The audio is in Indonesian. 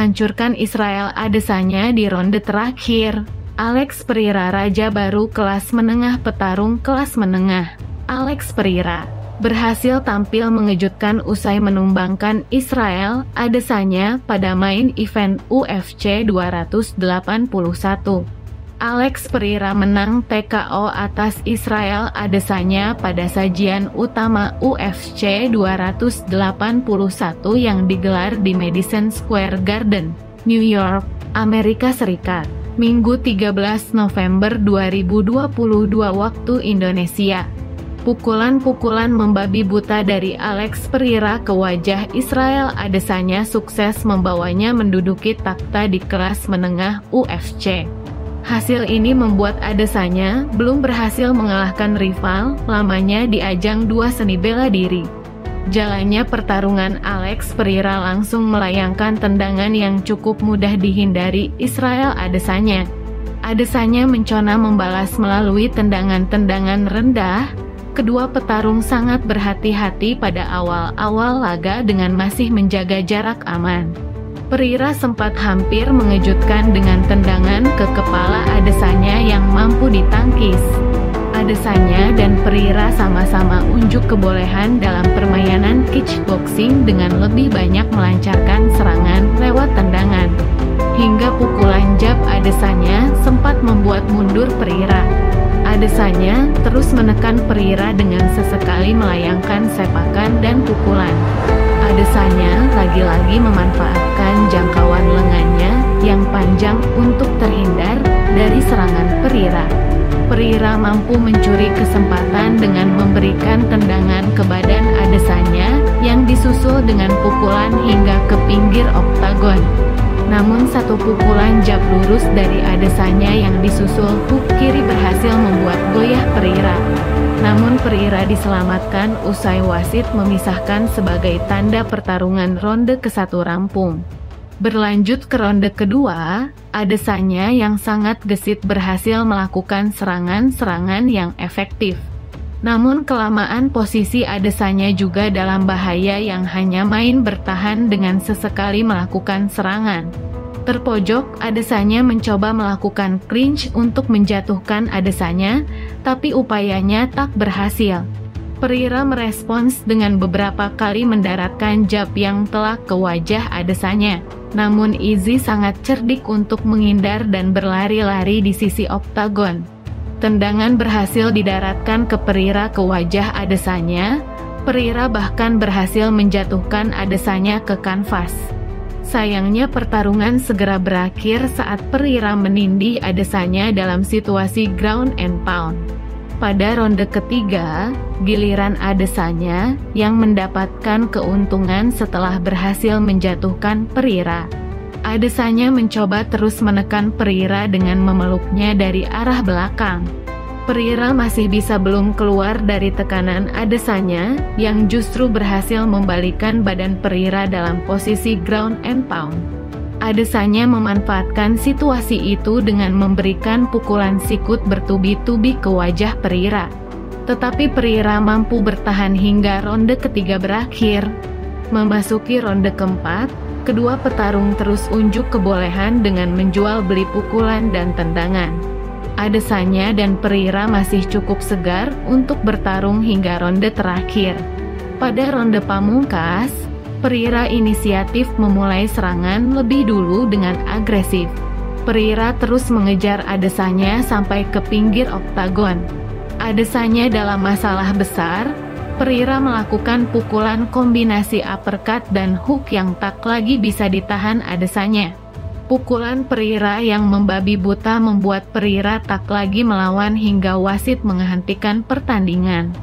hancurkan Israel adesanya di ronde terakhir. Alex Pereira Raja Baru kelas menengah petarung kelas menengah. Alex Pereira berhasil tampil mengejutkan usai menumbangkan Israel Adesanya pada main event UFC 281. Alex Pereira menang TKO atas Israel Adesanya pada sajian utama UFC 281 yang digelar di Madison Square Garden, New York, Amerika Serikat, Minggu 13 November 2022 waktu Indonesia. Pukulan-pukulan membabi buta dari Alex Pereira ke wajah Israel Adesanya sukses membawanya menduduki takhta di kelas menengah UFC. Hasil ini membuat Adesanya belum berhasil mengalahkan rival lamanya di ajang dua seni bela diri. Jalannya pertarungan Alex Pereira langsung melayangkan tendangan yang cukup mudah dihindari Israel Adesanya. Adesanya mencona membalas melalui tendangan-tendangan rendah. Kedua petarung sangat berhati-hati pada awal-awal laga dengan masih menjaga jarak aman. Perira sempat hampir mengejutkan dengan tendangan ke kepala Adesanya yang mampu ditangkis. Adesanya dan Perira sama-sama unjuk kebolehan dalam permainan kickboxing dengan lebih banyak melancarkan serangan lewat tendangan. Hingga pukulan jab Adesanya sempat membuat mundur Perira. Adesanya terus menekan Perira dengan sesekali melayangkan sepakan dan pukulan. Adesanya lagi-lagi memanfaatkan jangkauan lengannya yang panjang untuk terhindar dari serangan Perira. Perira mampu mencuri kesempatan dengan memberikan tendangan ke badan Adesanya yang disusul dengan pukulan hingga ke pinggir oktagon. Namun satu pukulan jab lurus dari Adesanya yang disusul hook kiri berhasil membuat goyah Perira. Namun Perira diselamatkan usai wasit memisahkan sebagai tanda pertarungan ronde ke-1 rampung. Berlanjut ke ronde kedua, Adesanya yang sangat gesit berhasil melakukan serangan-serangan yang efektif. Namun kelamaan posisi Adesanya juga dalam bahaya yang hanya main bertahan dengan sesekali melakukan serangan. Terpojok, Adesanya mencoba melakukan clinch untuk menjatuhkan Adesanya, tapi upayanya tak berhasil. Perira merespons dengan beberapa kali mendaratkan jab yang telak ke wajah Adesanya. Namun Izzy sangat cerdik untuk menghindar dan berlari-lari di sisi oktagon. Tendangan berhasil didaratkan ke Perira ke wajah Adesanya. Perira bahkan berhasil menjatuhkan Adesanya ke kanvas. Sayangnya pertarungan segera berakhir saat Perira menindih Adesanya dalam situasi ground and pound. Pada ronde ketiga, giliran Adesanya yang mendapatkan keuntungan setelah berhasil menjatuhkan Perira. Adesanya mencoba terus menekan Perira dengan memeluknya dari arah belakang. Perira masih bisa belum keluar dari tekanan Adesanya yang justru berhasil membalikan badan Perira dalam posisi ground and pound. Adesanya memanfaatkan situasi itu dengan memberikan pukulan sikut bertubi-tubi ke wajah Perira. Tetapi Perira mampu bertahan hingga ronde ketiga berakhir. Memasuki ronde keempat, kedua petarung terus unjuk kebolehan dengan menjual beli pukulan dan tendangan. Adesanya dan Perira masih cukup segar untuk bertarung hingga ronde terakhir. Pada ronde pamungkas, Perira inisiatif memulai serangan lebih dulu dengan agresif. Perira terus mengejar Adesanya sampai ke pinggir oktagon. Adesanya dalam masalah besar, Perira melakukan pukulan kombinasi uppercut dan hook yang tak lagi bisa ditahan Adesanya. Pukulan Perira yang membabi buta membuat Perira tak lagi melawan hingga wasit menghentikan pertandingan.